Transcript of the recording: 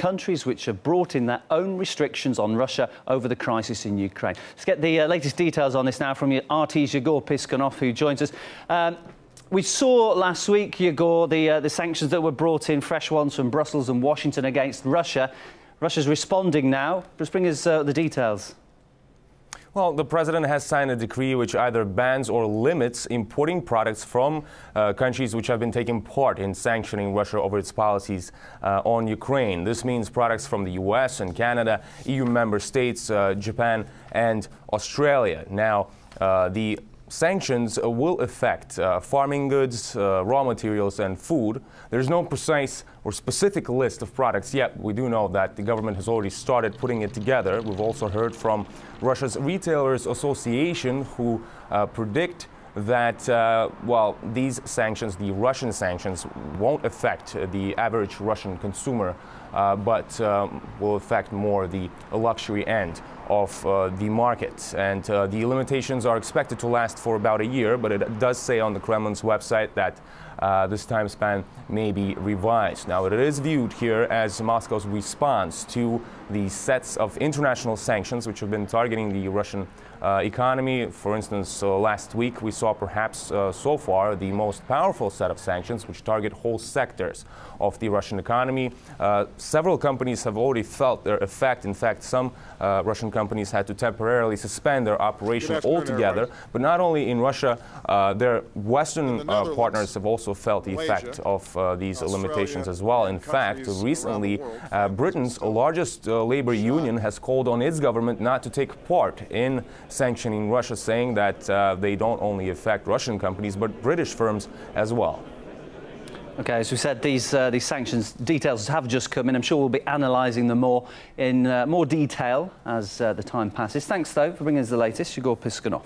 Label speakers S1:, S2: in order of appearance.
S1: countries which have brought in their own restrictions on Russia over the crisis in Ukraine. Let's get the uh, latest details on this now from RT's Yegor Piskunov, who joins us. Um, we saw last week, Yegor, the, uh, the sanctions that were brought in, fresh ones from Brussels and Washington against Russia. Russia's responding now. Just bring us uh, the details.
S2: Well, the president has signed a decree which either bans or limits importing products from uh, countries which have been taking part in sanctioning Russia over its policies uh, on Ukraine. This means products from the US and Canada, EU member states, uh, Japan, and Australia. Now, uh, the sanctions uh, will affect uh, farming goods, uh, raw materials, and food. There's no precise or specific list of products yet. We do know that the government has already started putting it together. We've also heard from Russia's Retailers Association, who uh, predict that, uh, well, these sanctions, the Russian sanctions, won't affect the average Russian consumer, uh, but um, will affect more the luxury end of uh, the market. And uh, the limitations are expected to last for about a year, but it does say on the Kremlin's website that uh, this time span may be revised. Now, it is viewed here as Moscow's response to the sets of international sanctions which have been targeting the Russian economy. For instance, last week we saw perhaps uh, so far the most powerful set of sanctions which target whole sectors of the Russian economy. Uh, several companies have already felt their effect. In fact, some uh, Russian companies had to temporarily suspend their operation altogether. But not only in Russia, uh, their Western partners have also felt the Malaysia, effect of these Australia, limitations as well. In fact, recently, Britain's largest labor union has called on its government not to take part in sanctioning Russia, saying that uh, they don't only affect Russian companies but British firms as well.
S1: Okay, as we said, these uh, these sanctions details have just come in. I'm sure we'll be analysing them more in uh, more detail as uh, the time passes. Thanks, though, for bringing us the latest. Yegor Piskunov.